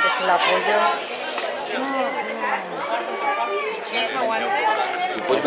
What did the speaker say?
Es el apoyo. No, no. Pues,